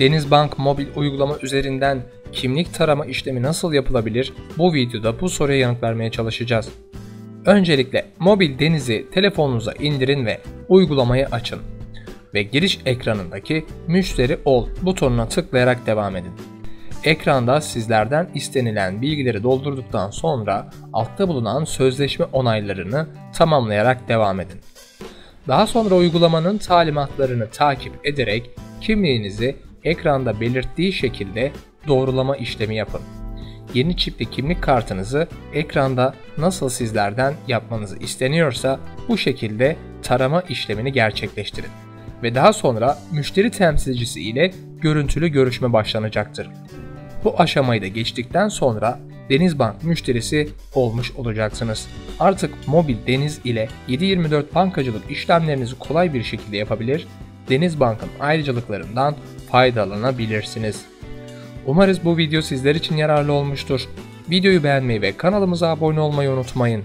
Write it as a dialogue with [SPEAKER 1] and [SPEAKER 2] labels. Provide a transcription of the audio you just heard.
[SPEAKER 1] Denizbank mobil uygulama üzerinden kimlik tarama işlemi nasıl yapılabilir? Bu videoda bu soruya yanıt vermeye çalışacağız. Öncelikle mobil denizi telefonunuza indirin ve uygulamayı açın. Ve giriş ekranındaki müşteri ol butonuna tıklayarak devam edin. Ekranda sizlerden istenilen bilgileri doldurduktan sonra altta bulunan sözleşme onaylarını tamamlayarak devam edin. Daha sonra uygulamanın talimatlarını takip ederek kimliğinizi ekranda belirttiği şekilde doğrulama işlemi yapın. Yeni çipli kimlik kartınızı ekranda nasıl sizlerden yapmanızı isteniyorsa bu şekilde tarama işlemini gerçekleştirin. Ve daha sonra müşteri temsilcisi ile görüntülü görüşme başlanacaktır. Bu aşamayı da geçtikten sonra Denizbank müşterisi olmuş olacaksınız. Artık mobil Deniz ile 7/24 bankacılık işlemlerinizi kolay bir şekilde yapabilir, Denizbank'ın ayrıcalıklarından faydalanabilirsiniz. Umarız bu video sizler için yararlı olmuştur. Videoyu beğenmeyi ve kanalımıza abone olmayı unutmayın.